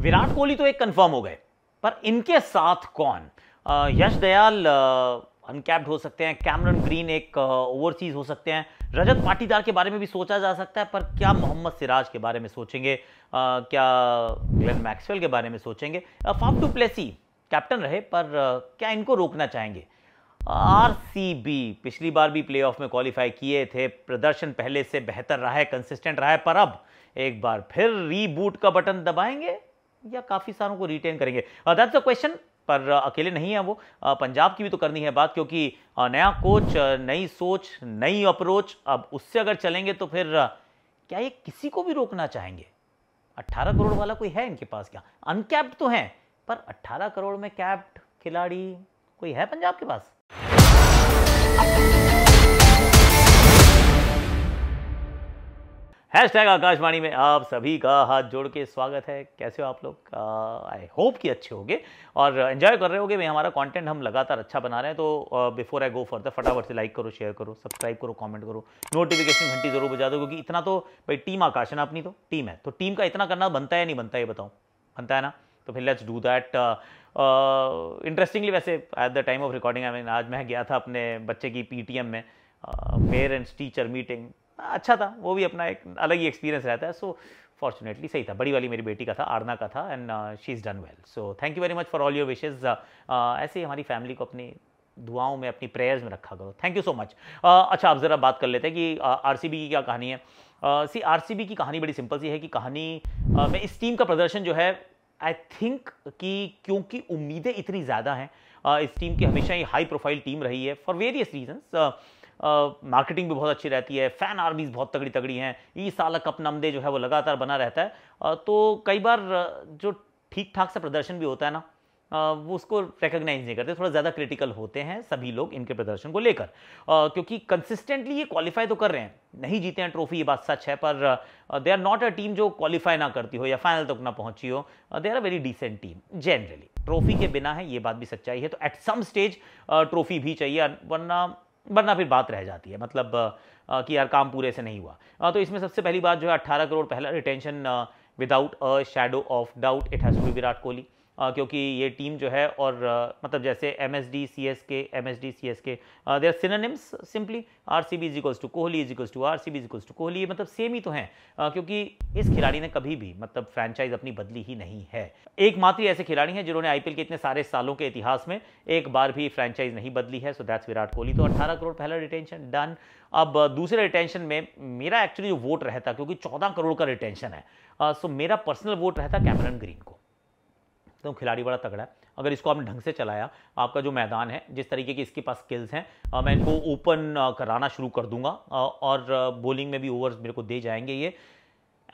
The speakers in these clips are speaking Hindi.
विराट कोहली तो एक कंफर्म हो गए। पर इनके साथ कौन? यश दयाल अनकैप्ड हो सकते हैं। कैमरन ग्रीन एक ओवरसीज हो सकते हैं। रजत पाटीदार के बारे में भी सोचा जा सकता है पर क्या मोहम्मद सिराज के बारे में सोचेंगे? आ, क्या ग्लेन मैक्सवेल के बारे में सोचेंगे? फाफ टू प्लेसी कैप्टन रहे पर क्या इनको रोकना चाहेंगे? आरसीबी पिछली बार भी प्लेऑफ में क्वालिफाई किए थे। प्रदर्शन पहले से बेहतर रहा है कंसिस्टेंट रहा है पर अब एक बार फिर रीबूट का बटन दबाएँगे? या काफ़ी सारों को रिटेन करेंगे। दैट्स अ क्वेश्चन पर अकेले नहीं है वो। पंजाब की भी तो करनी है बात, क्योंकि नया कोच नई सोच, नई अप्रोच अब उससे अगर चलेंगे तो फिर क्या ये किसी को भी रोकना चाहेंगे? 18 करोड़ वाला कोई है इनके पास क्या? अनकैप्ड तो है, पर 18 करोड़ में कैप्ड खिलाड़ी कोई है पंजाब के पास? हैश टैग आकाशवाणी में आप सभी का हाथ जोड़ के स्वागत है। कैसे हो आप लोग? आई होप कि अच्छे होंगे और एंजॉय कर रहे होगे। भाई हमारा कंटेंट हम लगातार अच्छा बना रहे हैं तो before I go for the फटाफट से लाइक करो शेयर करो सब्सक्राइब करो कमेंट करो नोटिफिकेशन घंटी ज़रूर बजा दो, क्योंकि इतना तो भाई टीम आकाश है ना अपनी तो टीम है। तो टीम का इतना करना बनता है नहीं बनता है बताऊँ बनता है ना? तो फिर लेट्स डू दैट इंटरेस्टिंगली वैसे at the time of recording I mean आज मैं गया था अपने बच्चे की पीटीएम में पेरेंट्स टीचर मीटिंग अच्छा था वो भी अपना एक अलग ही एक्सपीरियंस रहता है। सो फॉर्चुनेटली सही था। बड़ी वाली मेरी बेटी का था आरना का था and she is done well so thank you very much for all your wishes ऐसे ही हमारी फैमिली को अपनी दुआओं में अपनी प्रेयर्स में रखा करो। थैंक यू सो मच अच्छा आप ज़रा बात कर लेते हैं कि आर uh, की क्या कहानी है। सी आर की कहानी बड़ी सिंपल सी है कि कहानी uh, में इस टीम का प्रदर्शन जो है आई थिंक कि क्योंकि उम्मीदें इतनी ज़्यादा हैं uh, इस टीम की हमेशा ही हाई प्रोफ़ाइल टीम रही है फॉर वेरियस रीजन्स मार्केटिंग भी बहुत अच्छी रहती है फ़ैन आर्मीज बहुत तगड़ी तगड़ी हैं। ई साल कप नमदे जो है वो लगातार बना रहता है। तो कई बार जो ठीक ठाक से प्रदर्शन भी होता है ना वो उसको रिकग्नाइज नहीं करते, थोड़ा ज़्यादा क्रिटिकल होते हैं सभी लोग इनके प्रदर्शन को लेकर। क्योंकि कंसिस्टेंटली ये क्वालिफाई तो कर रहे हैं, नहीं जीते हैं ट्रॉफी ये बात सच है, पर they are not a team जो क्वालिफाई ना करती हो या फाइनल तक ना पहुँची हो। They are a very decent team generally trophy के बिना है, ये बात भी सच्चाई है। तो एट सम स्टेज ट्रॉफी भी चाहिए, वरना वरना फिर बात रह जाती है मतलब कि यार काम पूरे से नहीं हुआ। तो इसमें सबसे पहली बात जो है, अट्ठारह करोड़ पहला retention without a shadow of doubt it has to be Virat Kohli. क्योंकि ये टीम जो है और मतलब जैसे M S D C S K M S D C S K they are synonyms simply R C B is equals to Kohli is to R C B is equals to Kohli मतलब सेम ही तो हैं। क्योंकि इस खिलाड़ी ने कभी भी मतलब फ्रेंचाइज अपनी बदली ही नहीं है। एकमात्र ऐसे खिलाड़ी हैं जिन्होंने आईपीएल के इतने सारे सालों के इतिहास में एक बार भी फ्रेंचाइज नहीं बदली है सो दैट्स विराट कोहली। तो अट्ठारह करोड़ पहला रिटेंशन डन अब दूसरे रिटेंशन में मेरा एक्चुअली जो वोट रहता, क्योंकि चौदह करोड़ का रिटेंशन है। सो मेरा पर्सनल वोट रहता कैमरन ग्रीन को। तो खिलाड़ी बड़ा तगड़ा है। अगर इसको आपने ढंग से चलाया, आपका जो मैदान है, जिस तरीके की इसके पास स्किल्स हैं मैं इनको ओपन कराना शुरू कर दूँगा और बॉलिंग में भी ओवर्स मेरे को दे जाएँगे ये।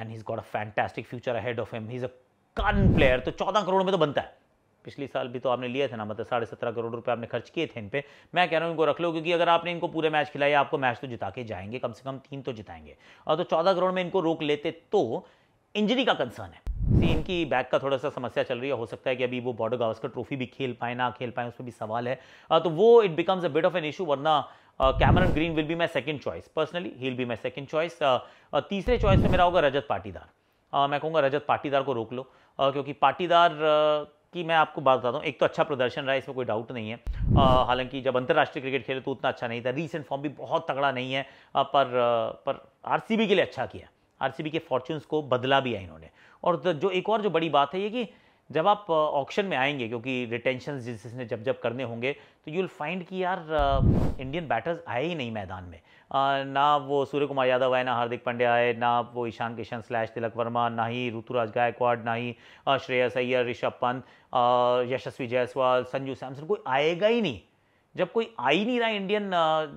And he got a fantastic future ahead of him he is a gun player तो चौदह करोड़ में तो बनता है। पिछले साल भी तो आपने लिए थे ना मतलब साढ़े सत्रह करोड़ रुपए आपने खर्च किए थे इन पे। मैं कह रहा हूँ, इनको रख लो, क्योंकि अगर आपने इनको पूरे मैच खिलाया आपको मैच तो जिता के जाएँगे, कम से कम तीन तो जिताएँगे। और तो चौदह करोड़ में इनको रोक लेते तो इंजरी का कंसर्न है। सी इनकी बैक का थोड़ा सा समस्या चल रही है। हो सकता है कि अभी वो बॉर्डर गावस्कर ट्रॉफी भी खेल पाए ना खेल पाए उस पर भी सवाल है। तो वो it becomes a bit of an issue वरना Cameron Green will be my second choice personally he will be my second choice तीसरे चॉइस में मेरा होगा रजत पाटीदार। uh, मैं कहूँगा रजत पाटीदार को रोक लो। uh, क्योंकि पाटीदार uh, की मैं आपको बात बताता हूँ एक तो अच्छा प्रदर्शन रहा है इसमें कोई डाउट नहीं है। हालाँकि जब अंतर्राष्ट्रीय क्रिकेट खेले तो उतना अच्छा नहीं था। रीसेंट फॉर्म भी बहुत तगड़ा नहीं है। पर पर आरसीबी के लिए अच्छा किया। आरसीबी के फॉर्चून्स को बदला भी है इन्होंने। और जो एक और जो बड़ी बात है ये कि जब आप ऑक्शन में आएँगे क्योंकि रिटेंशन जिस जिसने जब जब करने होंगे तो यू विल फाइंड कि यार इंडियन बैटर्स आए ही नहीं मैदान में। आ, ना वो सूर्य कुमार यादव आए ना हार्दिक पांड्या आए ना वो ईशान किशन स्लैश तिलक वर्मा ना ही ऋतुराज गायकवाड़ ना ही श्रेयस अय्यर ऋषभ पंत यशस्वी जायसवाल संजू सैमसन कोई आएगा ही नहीं। जब कोई आ ही नहीं रहा इंडियन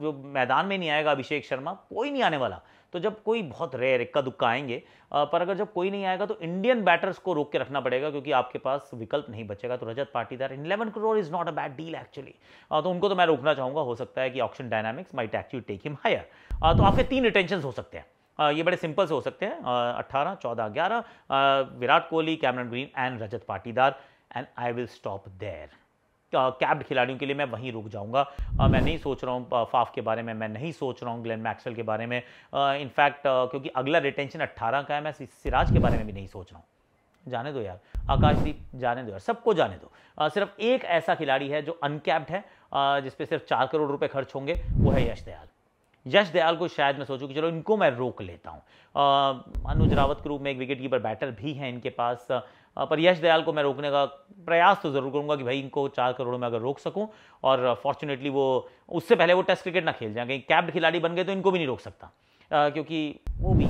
जो मैदान में नहीं आएगा अभिषेक शर्मा कोई नहीं आने वाला। तो जब कोई बहुत रेयर इक्का दुक्का आएँगे पर अगर जब कोई नहीं आएगा तो इंडियन बैटर्स को रोक के रखना पड़ेगा क्योंकि आपके पास विकल्प नहीं बचेगा। तो Rajat Patidar eleven crore is not a bad deal actually तो उनको तो मैं रोकना चाहूँगा। हो सकता है कि auction dynamics might actually take him higher तो आपके तीन रिटेंशन हो सकते हैं। ये बड़े सिंपल से हो सकते हैं। अट्ठारह चौदह, ग्यारह Virat Kohli Cameron Green and Rajat Patidar. And I will stop there capped खिलाड़ियों के लिए मैं वहीं रुक जाऊँगा। मैं नहीं सोच रहा हूँ फाफ के बारे में, मैं नहीं सोच रहा हूँ ग्लेन मैक्सवेल के बारे में। इनफैक्ट क्योंकि अगला रिटेंशन 18 का है, मैं सिराज के बारे में भी नहीं सोच रहा हूँ। जाने दो यार। आकाशदीप, जाने दो यार। सबको जाने दो। सिर्फ़ एक ऐसा खिलाड़ी है जो अनकैप्ड है। जिसपे सिर्फ़ चार करोड़ रुपए खर्च होंगे, वो है यश दयाल। यश दयाल को शायद मैं सोचूं कि चलो इनको मैं रोक लेता हूँ। अनुज रावत के रूप में एक विकेट कीपर बैटर भी है इनके पास। पर यश दयाल को मैं रोकने का प्रयास तो ज़रूर करूँगा कि भाई इनको चार करोड़ में अगर रोक सकूँ, और फॉर्चुनेटली वो उससे पहले वो टेस्ट क्रिकेट ना खेल जाएँगे कैप्ड खिलाड़ी बन गए तो इनको भी नहीं रोक सकता क्योंकि वो भी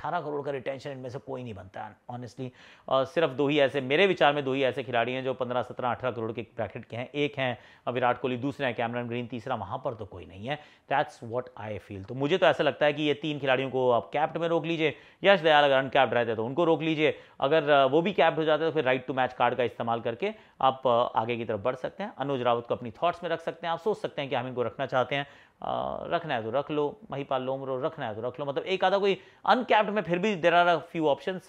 अट्ठारह करोड़ का रिटेंशन इनमें से कोई नहीं बनता है ऑनेस्टली सिर्फ़ दो ही ऐसे, मेरे विचार में दो ही ऐसे खिलाड़ी हैं जो पंद्रह, सत्रह, अठारह करोड़ के ब्रैकेट के हैं। एक हैं विराट कोहली, दूसरे हैं कैमरन ग्रीन तीसरा वहाँ पर तो कोई नहीं है। दैट्स वॉट आई फील तो मुझे तो ऐसा लगता है कि ये तीन खिलाड़ियों को आप कैप्ट में रोक लीजिए। यश दयाल अगर अनकैप्ड रहते तो उनको रोक लीजिए। अगर वो भी कैप्ट हो जाते तो फिर राइट टू मैच कार्ड का इस्तेमाल करके आप आगे की तरफ़ बढ़ सकते हैं। अनुज रावत को अपनी थॉट्स में रख सकते हैं। आप सोच सकते हैं कि हम इनको रखना चाहते हैं। रखना है तो रख लो, महिपाल लोमरो रखना है तो रख लो। मतलब एक आधा कोई अनकैप्ड में फिर भी देर आर फ्यू ऑप्शन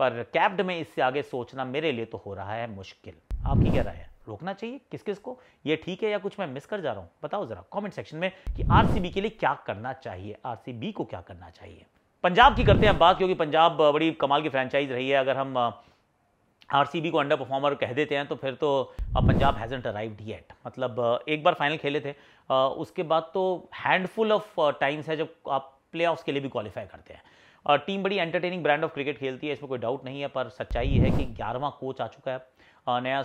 पर कैप्ड में इससे आगे सोचना मेरे लिए तो हो रहा है मुश्किल। आपकी क्या राय है? रोकना चाहिए किस किस को? ये ठीक है या कुछ मैं मिस कर जा रहा हूँ? बताओ जरा कमेंट सेक्शन में कि आरसीबी के लिए क्या करना चाहिए? आरसीबी को क्या करना चाहिए? पंजाब की करते हैं बात, क्योंकि पंजाब बड़ी कमाल की फ्रेंचाइज रही है। अगर हम आरसीबी को अंडर परफॉर्मर कह देते हैं तो फिर तो पंजाब हैजेंट अराइव्ड येट मतलब एक बार फाइनल खेले थे। उसके बाद तो हैंडफुल ऑफ़ टाइम्स है जब आप प्ले के लिए भी क्वालिफाई करते हैं। और टीम बड़ी एंटरटेनिंग ब्रांड ऑफ़ क्रिकेट खेलती है, इसमें कोई डाउट नहीं है, पर सच्चाई है कि ग्यारहवां कोच आ चुका है। नया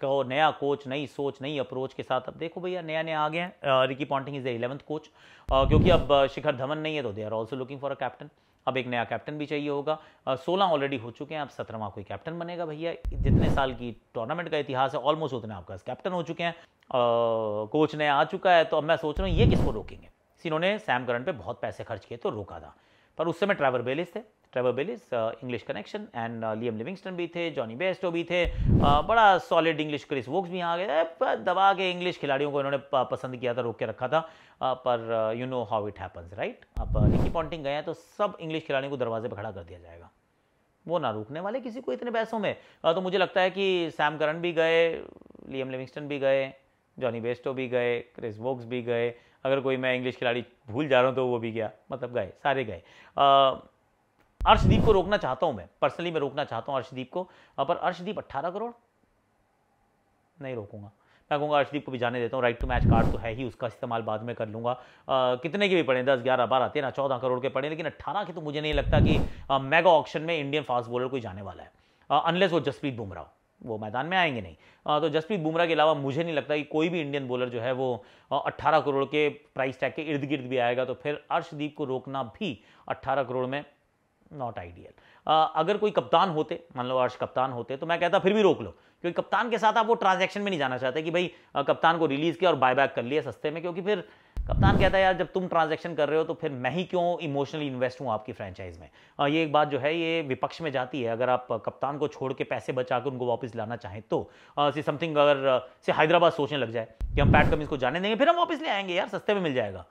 को, नया कोच नई सोच, नई अप्रोच के साथ। अब देखो भैया नया नया आ गया हैं। Ricky Ponting is the eleventh coach क्योंकि अब शिखर धवन नहीं है तो they are also looking for a captain अब एक नया कैप्टन भी चाहिए होगा। सोलह ऑलरेडी हो चुके हैं, अब सत्रहवा कोई कैप्टन बनेगा भैया। जितने साल की टूर्नामेंट का इतिहास है ऑलमोस्ट उतने आपका कैप्टन हो चुके हैं। कोच नया आ चुका है तो अब मैं सोच रहा हूँ ये किसको रोकेंगे? इन्होंने सैम करण पे बहुत पैसे खर्च किए तो रोका था। पर उस समय ट्रैवर बेलिस थे। Trevor Bayliss English connection and Liam Livingstone भी थे जॉनी बेस्टो भी थे। Uh, बड़ा सॉलिड इंग्लिश क्रिस वोक्स भी यहाँ गए दबा के इंग्लिश खिलाड़ियों को इन्होंने पसंद किया था रोक के रखा था। Uh, पर you know how it happens right अब निकी पॉन्टिंग गए हैं तो सब इंग्लिश खिलाड़ियों को दरवाजे पर खड़ा कर दिया जाएगा। वो ना रुकने वाले किसी को इतने पैसों में। Uh, तो मुझे लगता है कि सैम करन भी गए लियम लिविंगस्टन भी गए जॉनी बेस्टो भी गए क्रिस वोक्स भी गए। अगर कोई मैं इंग्लिश खिलाड़ी भूल जा रहा हूँ तो वो भी गया। मतलब गए सारे गए। अर्शदीप को रोकना चाहता हूँ मैं। पर्सनली मैं रोकना चाहता हूँ अर्शदीप को। पर अर्शदीप अट्ठारह करोड़? नहीं रोकूँगा। मैं कहूँगा अर्शदीप को भी जाने देता हूँ। राइट टू मैच कार्ड तो है ही उसका इस्तेमाल बाद में कर लूँगा। कितने के भी पड़े दस ग्यारह बारह तेरह चौदह करोड़ के पड़े लेकिन अट्ठारह के तो मुझे नहीं लगता कि मेगा ऑप्शन में इंडियन फास्ट बॉलर कोई जाने वाला है। अनलेस वो जसप्रीत बुमराह वो मैदान में आएँगे नहीं। आ, तो जसप्रीत बुमराह के अलावा मुझे नहीं लगता कि कोई भी इंडियन बॉलर जो है वो 18 करोड़ के प्राइस टैग के इर्द गिर्द भी आएगा। तो फिर अर्शदीप को रोकना भी 18 करोड़ में नॉट आइडियल अगर कोई कप्तान होते, मान लो अर्श कप्तान होते तो मैं कहता फिर भी रोक लो। क्योंकि कप्तान के साथ आप वो ट्रांजैक्शन में नहीं जाना चाहते कि भाई कप्तान को रिलीज़ किया और बाय बैक कर लिया सस्ते में, क्योंकि फिर कप्तान कहता है, यार, जब तुम ट्रांजैक्शन कर रहे हो तो फिर मैं ही क्यों इमोशनली इन्वेस्ट हूँ आपकी फ्रेंचाइज में? ये एक बात जो है, ये विपक्ष में जाती है। अगर आप कप्तान को छोड़ के पैसे बचा के उनको वापस लाना चाहें तो सी समथिंग अगर से हैदराबाद सोचने लग जाए कि हम पैट कमिंस को जाने देंगे, फिर हम वापस ले आएँगे, यार, सस्ते में मिल जाएगा।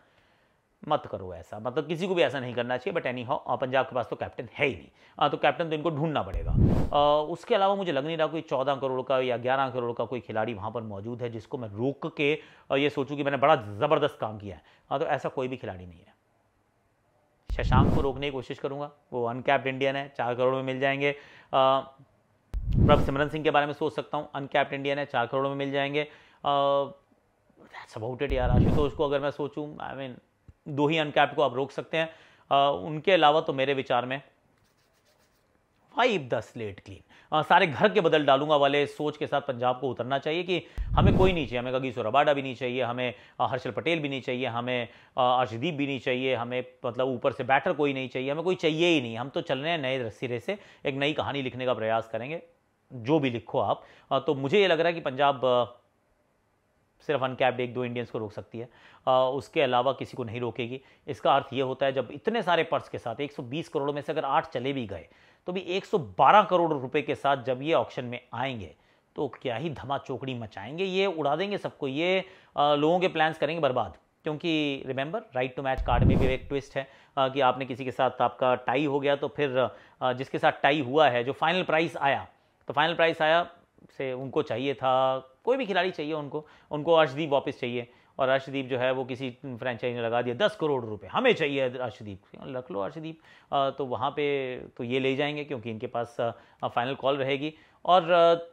मत करो ऐसा। मतलब किसी को भी ऐसा नहीं करना चाहिए बट एनी हाउ पंजाब के पास तो कैप्टन है ही नहीं। आ, तो कैप्टन तो इनको ढूंढना पड़ेगा। आ, उसके अलावा मुझे लग नहीं रहा कोई चौदह करोड़ का या ग्यारह करोड़ का कोई खिलाड़ी वहाँ पर मौजूद है जिसको मैं रोक के ये सोचूं कि मैंने बड़ा ज़बरदस्त काम किया है। आ, तो ऐसा कोई भी खिलाड़ी नहीं है। शशांक को रोकने की कोशिश करूँगा। वो अनकैप्ड इंडियन है चार करोड़ में मिल जाएँगे। प्रभ सिमरन सिंह के बारे में सोच सकता हूँ। अनकैप्ड इंडियन है चार करोड़ में मिल जाएँगे। अबाउट इट यार आशुतोष को अगर मैं सोचूं आई मीन दो ही अनकैप्ड को आप रोक सकते हैं। आ, उनके अलावा तो मेरे विचार में फाइव द स्लेट क्लीन सारे घर के बदल डालूँगा वाले सोच के साथ पंजाब को उतरना चाहिए कि हमें कोई नहीं चाहिए हमें गगीसो रबाडा भी नहीं चाहिए हमें हर्षल पटेल भी नहीं चाहिए हमें अर्शदीप भी नहीं चाहिए हमें मतलब ऊपर से बैटर कोई नहीं चाहिए हमें कोई चाहिए ही नहीं। हम तो चल रहे हैं नए सिरे से एक नई कहानी लिखने का प्रयास करेंगे जो भी लिखो आप। तो मुझे ये लग रहा है कि पंजाब सिर्फ़ अनकैप्ड एक दो इंडियंस को रोक सकती है। आ, उसके अलावा किसी को नहीं रोकेगी। इसका अर्थ ये होता है जब इतने सारे पर्स के साथ 120 करोड़ में से अगर आठ चले भी गए तो भी 112 करोड़ रुपए के साथ जब ये ऑप्शन में आएँगे तो क्या ही धमा चौकड़ी मचाएँगे। ये उड़ा देंगे सबको। ये आ, लोगों के प्लान्स करेंगे बर्बाद। क्योंकि remember right to match card में भी एक ट्विस्ट है आ, कि आपने किसी के साथ आपका टाई हो गया तो फिर आ, जिसके साथ टाई हुआ है जो फाइनल प्राइस आया तो फाइनल प्राइस आया से उनको चाहिए था कोई भी खिलाड़ी चाहिए उनको उनको अर्शदीप वापस चाहिए। और अर्शदीप जो है वो किसी फ्रेंचाइज ने लगा दिया, दस करोड़ रुपए हमें चाहिए अर्शदीप रख लो अर्शदीप। तो वहाँ पे तो ये ले जाएँगे क्योंकि इनके पास फाइनल कॉल रहेगी। और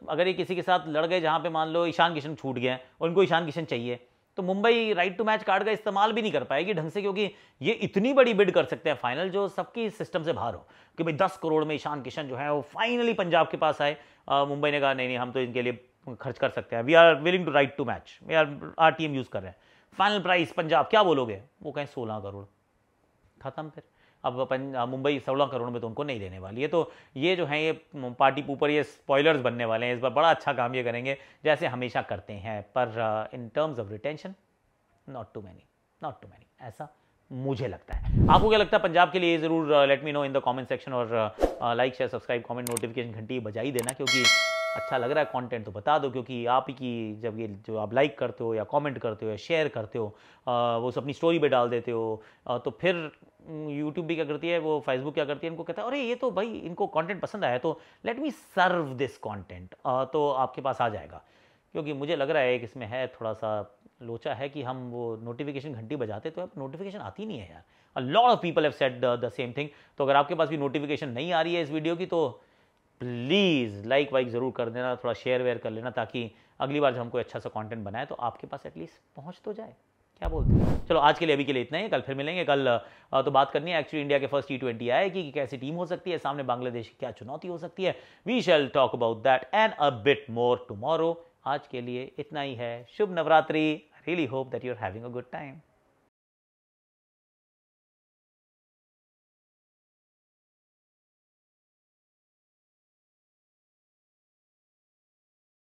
अगर ये किसी के साथ लड़ गए जहाँ पे मान लो ईशान किशन छूट गए उनको ईशान किशन चाहिए तो Mumbai right to match card का इस्तेमाल भी नहीं कर पाएगी ढंग से क्योंकि ये इतनी बड़ी बिड कर सकते हैं फाइनल जो सबकी सिस्टम से बाहर हो कि भाई दस करोड़ में ईशान किशन जो है वो फाइनली पंजाब के पास आए। मुंबई ने कहा, नहीं नहीं, हम तो इनके लिए खर्च कर सकते हैं। We are willing to right to match we are are team use कर रहे हैं। फाइनल प्राइस पंजाब, क्या बोलोगे? वो कहें सोलह करोड़। खत्म फिर। अब मुंबई सोलह करोड़ में तो उनको नहीं देने वाली। है तो ये जो है, ये पार्टी ऊपर ये स्पॉयलर्स बनने वाले हैं। इस बार बड़ा अच्छा काम ये करेंगे, जैसे हमेशा करते हैं। पर in terms of retention not too many not too many ऐसा मुझे लगता है। आपको क्या लगता है पंजाब के लिए? ज़रूर let me know in the comment section और like share subscribe comment notification घंटी बजाई देना, क्योंकि अच्छा लग रहा है कंटेंट तो बता दो, क्योंकि आप ही की जब ये जो आप लाइक करते हो या कमेंट करते हो या शेयर करते हो वो अपनी स्टोरी पे डाल देते हो तो फिर यूट्यूब भी क्या करती है, वो फेसबुक क्या करती है, इनको कहता है, अरे, ये तो भाई इनको कंटेंट पसंद आया तो let me serve this content तो आपके पास आ जाएगा। क्योंकि मुझे लग रहा है कि इसमें है थोड़ा सा लोचा है कि हम वो नोटिफिकेशन घंटी बजाते तो अब नोटिफिकेशन आती नहीं है यार। A lot of people have said the same thing तो अगर आपके पास भी नोटिफिकेशन नहीं आ रही है इस वीडियो की तो प्लीज़ लाइक वाइक ज़रूर कर देना, थोड़ा शेयर वेयर कर लेना ताकि अगली बार जब हम कोई अच्छा सा कंटेंट बनाए तो आपके पास एटलीस्ट पहुँच तो जाए। क्या बोलते हैं? चलो, आज के लिए अभी के लिए इतना ही, कल फिर मिलेंगे। कल तो बात करनी है एक्चुअली इंडिया के फ़र्स्ट टी ट्वेंटी आएगी कि कैसी टीम हो सकती है, सामने बांग्लादेश की क्या चुनौती हो सकती है। We shall talk about that and a bit more tomorrow आज के लिए इतना ही है। शुभ Navratri. Really hope that you are having a good time